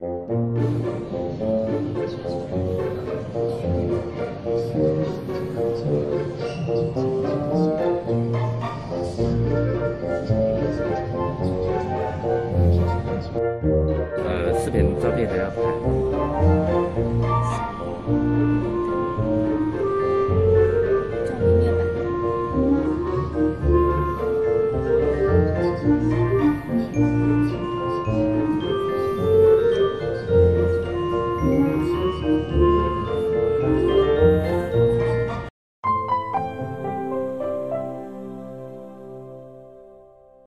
呃，视频照片都要拍。音乐版。